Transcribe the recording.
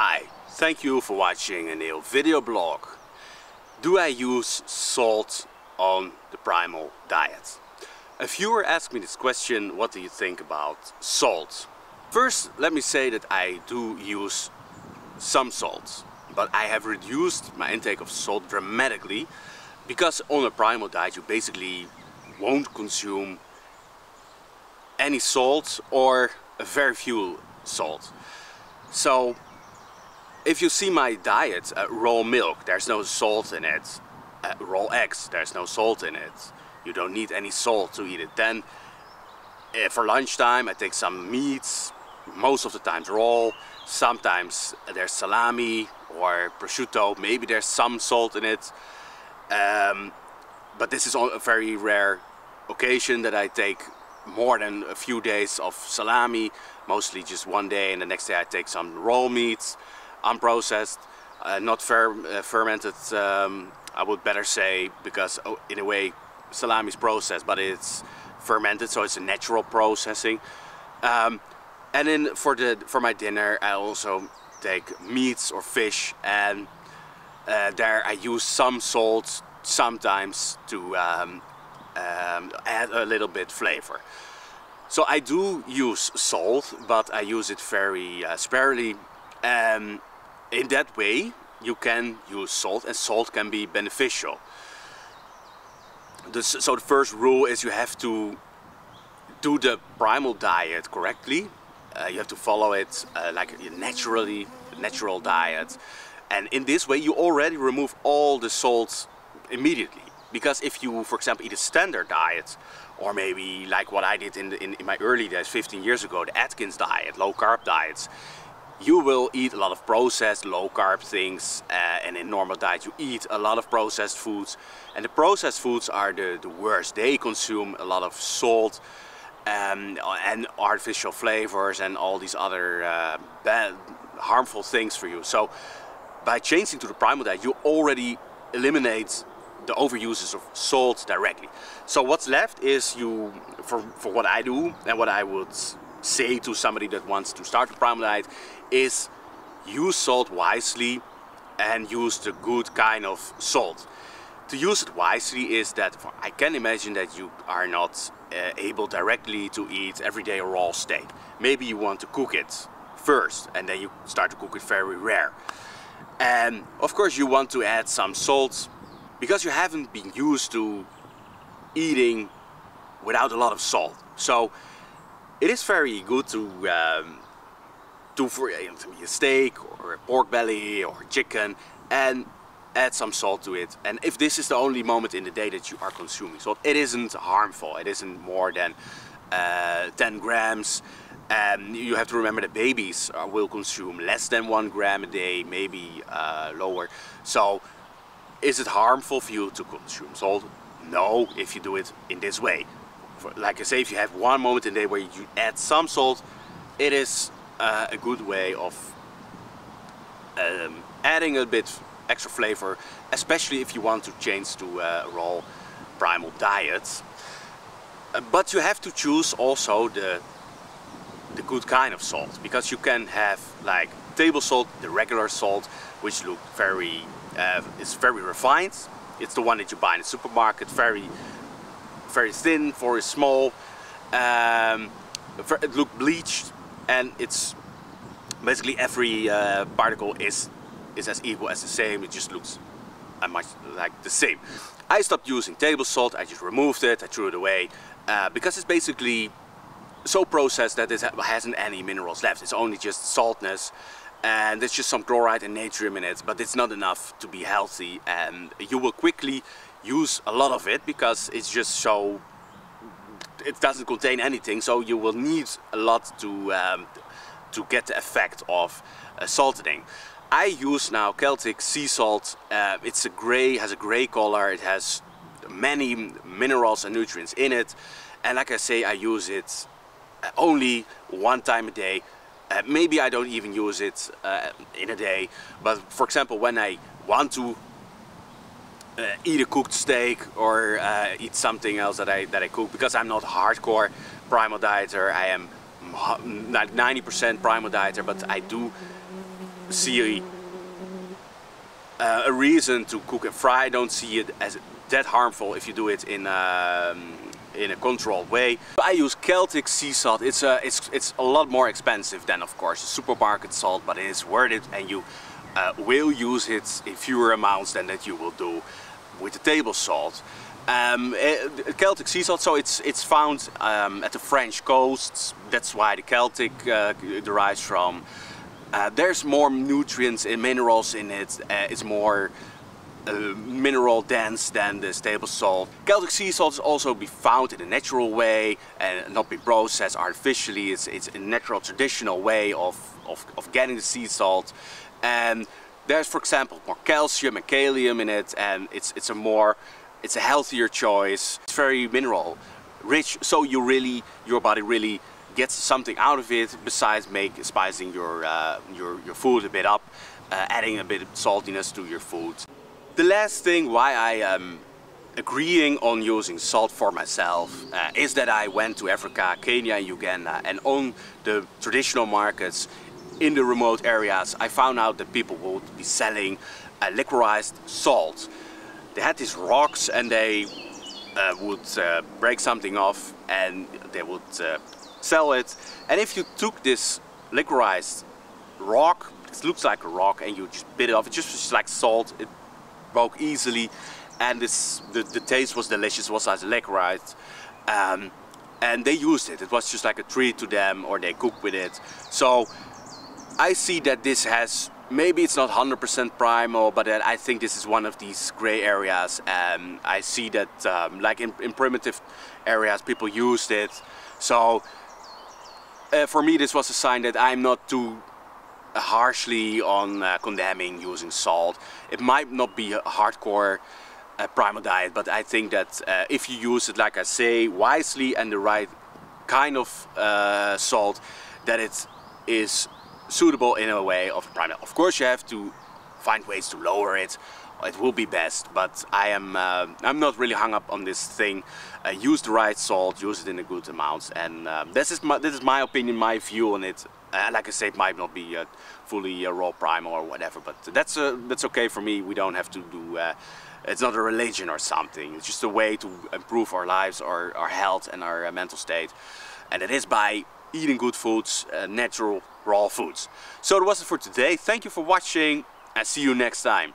Hi, thank you for watching a new video blog. Do I use salt on the primal diet? A viewer asked me this question, what do you think about salt? First, let me say that I do use some salt, but I have reduced my intake of salt dramatically because on a primal diet you basically won't consume any salt or very few salt. So if you see my diet, uh, raw milk, there's no salt in it. Uh, raw eggs, there's no salt in it. You don't need any salt to eat it. Then uh, for lunchtime I take some meats, most of the times raw. Sometimes there's salami or prosciutto, maybe there's some salt in it. Um, but this is a very rare occasion that I take more than a few days of salami, mostly just one day and the next day I take some raw meats, unprocessed, uh, not fer uh, fermented, um, I would better say, because oh, in a way salami is processed, but it's fermented, so it's a natural processing. Um, and then for the for my dinner, I also take meats or fish, and uh, there I use some salt sometimes to um, um, add a little bit flavor. So I do use salt, but I use it very uh, sparingly. And in that way, you can use salt, and salt can be beneficial. This, so the first rule is you have to do the primal diet correctly. Uh, you have to follow it uh, like a naturally natural diet. And in this way, you already remove all the salt immediately. Because if you, for example, eat a standard diet, or maybe like what I did in, the, in, in, my early days, 15 years ago, the Atkins diet, low carb diets, you will eat a lot of processed low carb things uh, and in normal diet you eat a lot of processed foods and the processed foods are the, the worst. They consume a lot of salt um, and artificial flavors and all these other uh, bad, harmful things for you. So by changing to the primal diet you already eliminate the overuses of salt directly. So what's left is you, for, for what I do and what I would say to somebody that wants to start a primal diet is use salt wisely and use the good kind of salt. To use it wisely is that I can imagine that you are not uh, able directly to eat everyday raw steak. Maybe you want to cook it first and then you start to cook it very rare. And of course you want to add some salt because you haven't been used to eating without a lot of salt. So it is very good to um, do for a steak or a pork belly or chicken and add some salt to it. And if this is the only moment in the day that you are consuming salt, it isn't harmful. It isn't more than uh, 10 grams. And you have to remember that babies uh, will consume less than one gram a day, maybe uh, lower. So is it harmful for you to consume salt? No, if you do it in this way. For, like I say, if you have one moment in the day where you add some salt, it is uh, a good way of um, adding a bit extra flavor, especially if you want to change to a raw primal diet. Uh, but you have to choose also the the good kind of salt because you can have like table salt, the regular salt, which look very uh, very refined. It's the one that you buy in the supermarket, very, very thin, very small. Um, it looks bleached, and it's basically every uh, particle is is as equal as the same. It just looks much like the same. I stopped using table salt. I just removed it. I threw it away uh, because it's basically so processed that it hasn't any minerals left. It's only just saltness and there's just some chloride and natrium in it but it's not enough to be healthy and you will quickly use a lot of it because it's just so it doesn't contain anything so you will need a lot to um, to get the effect of uh, salting. I use now Celtic sea salt. Uh, it's a gray, has a gray color. It has many minerals and nutrients in it. And like I say, I use it uh, only one time a day uh, maybe I don't even use it uh, in a day, but for example, when I want to uh, eat a cooked steak or uh, eat something else that I that I cook, because I'm not hardcore primal dieter, I am 90% primal dieter, but I do see uh, a reason to cook and fry. I don't see it as that harmful if you do it in um, in a controlled way. I use Celtic sea salt. It's a, it's, it's a lot more expensive than of course supermarket salt, but it is worth it and you uh, will use it in fewer amounts than that you will do with the table salt. Um, uh, Celtic sea salt, so it's it's found um, at the French coasts. That's why the Celtic uh, derives from. Uh, there's more nutrients and minerals in it. Uh, it's more uh, mineral dense than the table salt. Celtic sea salt is also be found in a natural way and not be processed artificially. It's, it's a natural traditional way of, of, of getting the sea salt. And there's for example more calcium and kalium in it and it's, it's a more it's a healthier choice. It's very mineral rich so you really your body really gets something out of it besides make spicing your uh, your, your food a bit up uh, adding a bit of saltiness to your food. The last thing why I am agreeing on using salt for myself uh, is that I went to Africa, Kenya and Uganda and on the traditional markets in the remote areas I found out that people would be selling uh, liquorized salt. They had these rocks and they uh, would uh, break something off and they would uh, sell it and if you took this liquorized rock, it looks like a rock and you just bit it off, it's just was like salt, it broke easily and this, the, the taste was delicious, it was as liquorized. Um, and they used it, it was just like a treat to them or they cooked with it. So I see that this has, maybe it's not 100% primal, but I think this is one of these gray areas. And I see that um, like in, in, primitive areas people used it. So uh, for me this was a sign that I'm not too harshly on uh, condemning using salt. It might not be a hardcore uh, primal diet, but I think that uh, if you use it, like I say, wisely and the right kind of uh, salt, that it is suitable in a way of a primal. Of course, you have to find ways to lower it. It will be best, but I am uh, I'm not really hung up on this thing. Uh, use the right salt, use it in a good amount, and this is my this is my opinion, my view on it. Uh, like I said, it might not be uh, fully uh, raw primal or whatever, but that's uh, that's okay for me. We don't have to do. Uh, it's not a religion or something. It's just a way to improve our lives, our, our health, and our uh, mental state, and it is by eating good foods, uh, natural raw foods. So that was it for today. Thank you for watching, and see you next time.